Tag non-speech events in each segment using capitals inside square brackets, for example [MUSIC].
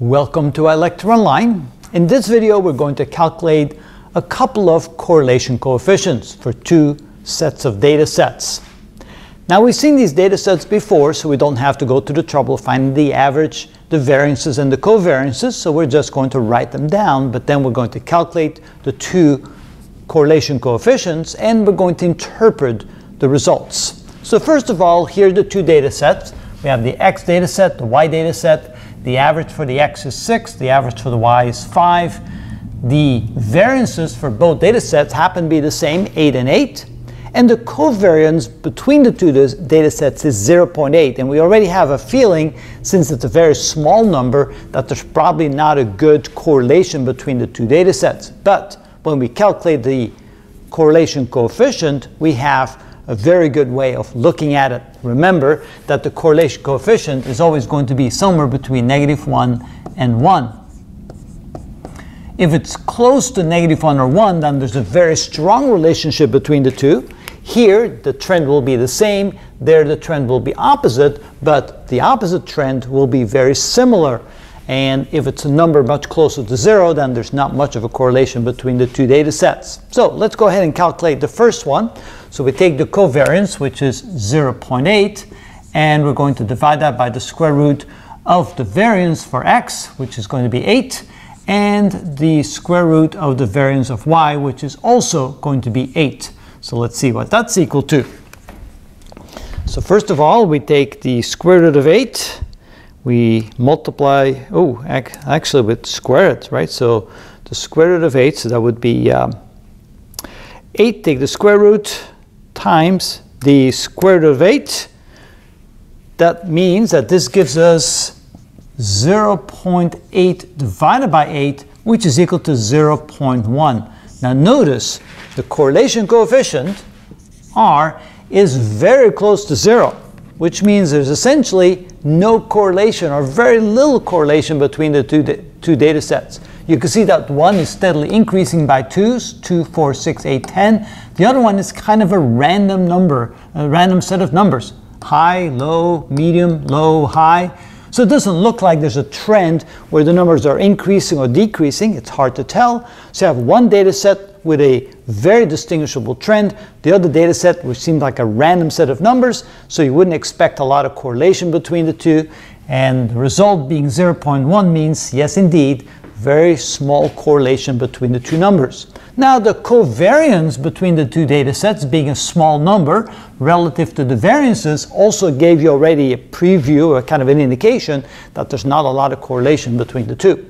Welcome to iLecture Online. In this video, we're going to calculate a couple of correlation coefficients for two sets of data sets. Now, we've seen these data sets before, so we don't have to go to the trouble of finding the average, the variances, and the covariances, so we're just going to write them down, but then we're going to calculate the two correlation coefficients, and we're going to interpret the results. So first of all, here are the two data sets. We have the x data set, the y data set, the average for the x is 6, the average for the y is 5. The variances for both data sets happen to be the same, 8 and 8. And the covariance between the two data sets is 0.8. And we already have a feeling, since it's a very small number, that there's probably not a good correlation between the two data sets. But when we calculate the correlation coefficient, we have a very good way of looking at it. Remember that the correlation coefficient is always going to be somewhere between negative 1 and 1. If it's close to negative 1 or 1, then there's a very strong relationship between the two. Here, the trend will be the same. There, the trend will be opposite, but the opposite trend will be very similar. And if it's a number much closer to zero, then there's not much of a correlation between the two data sets. So let's go ahead and calculate the first one. So we take the covariance, which is 0.8, and we're going to divide that by the square root of the variance for x, which is going to be 8, and the square root of the variance of y, which is also going to be 8. So let's see what that's equal to. So first of all, we take the square root of 8, we multiply, oh, ac actually with square it, right? So the square root of 8, so that would be um, 8, take the square root times the square root of 8. That means that this gives us 0.8 divided by 8, which is equal to 0.1. Now notice the correlation coefficient, R, is very close to 0, which means there's essentially no correlation or very little correlation between the two, two data sets. You can see that one is steadily increasing by twos, 2, 4, 6, 8, 10. The other one is kind of a random number, a random set of numbers. High, low, medium, low, high. So it doesn't look like there's a trend where the numbers are increasing or decreasing. It's hard to tell. So you have one data set with a very distinguishable trend, the other data set which seemed like a random set of numbers, so you wouldn't expect a lot of correlation between the two. And the result being 0.1 means, yes indeed, very small correlation between the two numbers. Now the covariance between the two data sets being a small number relative to the variances also gave you already a preview or kind of an indication that there's not a lot of correlation between the two.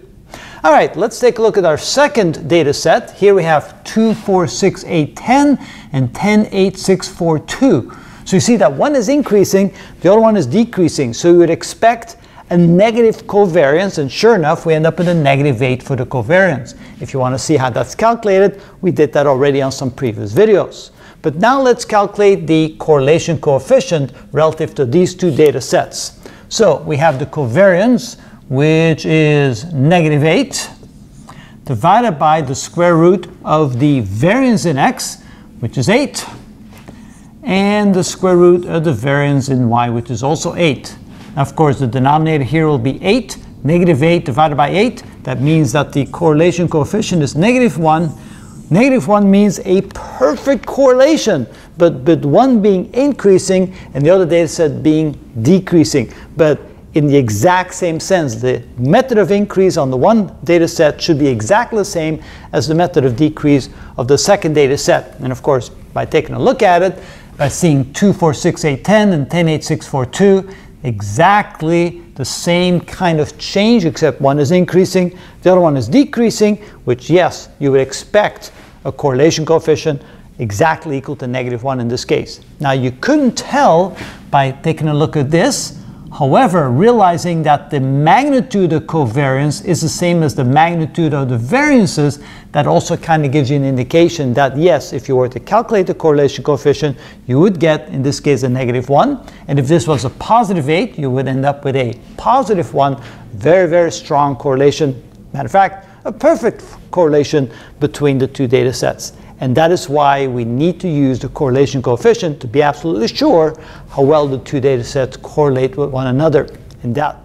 All right, let's take a look at our second data set. Here we have 2, 4, 6, 8, 10 and 10, 8, 6, 4, 2. So you see that one is increasing, the other one is decreasing. So you would expect a negative covariance, and sure enough, we end up with a negative 8 for the covariance. If you want to see how that's calculated, we did that already on some previous videos. But now let's calculate the correlation coefficient relative to these two data sets. So we have the covariance, which is negative 8, divided by the square root of the variance in x, which is 8, and the square root of the variance in y, which is also 8. Of course, the denominator here will be 8. Negative 8 divided by 8. That means that the correlation coefficient is negative 1. Negative 1 means a perfect correlation, but, but one being increasing and the other data set being decreasing. But in the exact same sense, the method of increase on the one data set should be exactly the same as the method of decrease of the second data set. And of course, by taking a look at it, by seeing 2, 4, 6, 8, 10 and 10, 8, 6, 4, 2, exactly the same kind of change, except one is increasing, the other one is decreasing, which yes, you would expect a correlation coefficient exactly equal to negative 1 in this case. Now you couldn't tell by taking a look at this However, realizing that the magnitude of covariance is the same as the magnitude of the variances, that also kind of gives you an indication that yes, if you were to calculate the correlation coefficient, you would get, in this case, a negative 1. And if this was a positive 8, you would end up with a positive 1. Very, very strong correlation. Matter of fact, a perfect correlation between the two data sets. And that is why we need to use the correlation coefficient to be absolutely sure how well the two data sets correlate with one another. And that.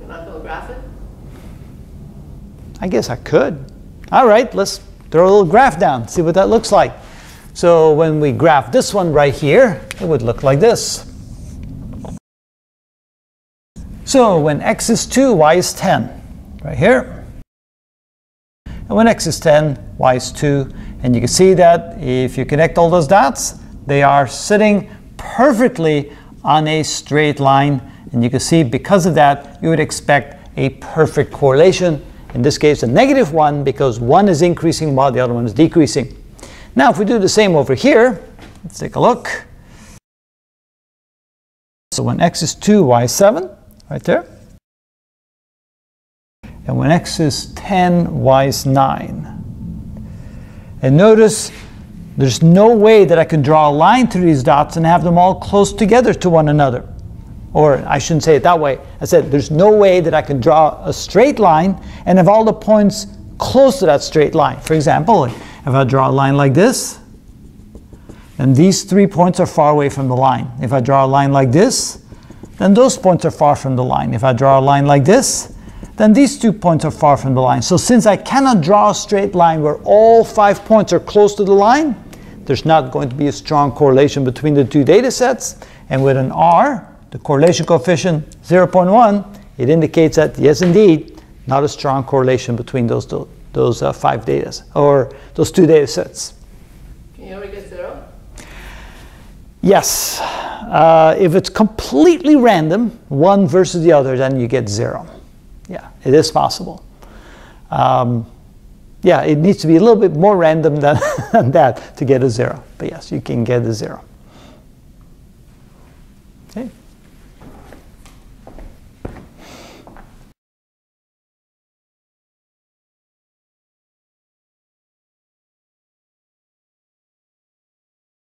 Can I graph it? I guess I could. All right, let's throw a little graph down, see what that looks like. So when we graph this one right here, it would look like this. So when x is 2, y is 10, right here. And when x is 10, y is 2. And you can see that if you connect all those dots, they are sitting perfectly on a straight line. And you can see because of that, you would expect a perfect correlation. In this case, a negative one because one is increasing while the other one is decreasing. Now, if we do the same over here, let's take a look. So when x is 2, y is 7 right there. And when x is 10, y is 9. And notice there's no way that I can draw a line through these dots and have them all close together to one another. Or I shouldn't say it that way. I said there's no way that I can draw a straight line and have all the points close to that straight line. For example, if I draw a line like this, then these three points are far away from the line. If I draw a line like this, then those points are far from the line. If I draw a line like this, then these two points are far from the line. So since I cannot draw a straight line where all five points are close to the line, there's not going to be a strong correlation between the two data sets. And with an R, the correlation coefficient 0.1, it indicates that, yes, indeed, not a strong correlation between those, those uh, five data, or those two data sets. Can you ever get zero? Yes. Uh, if it's completely random, one versus the other, then you get zero. Yeah, it is possible. Um, yeah, it needs to be a little bit more random than, [LAUGHS] than that to get a zero. But yes, you can get a zero. Okay.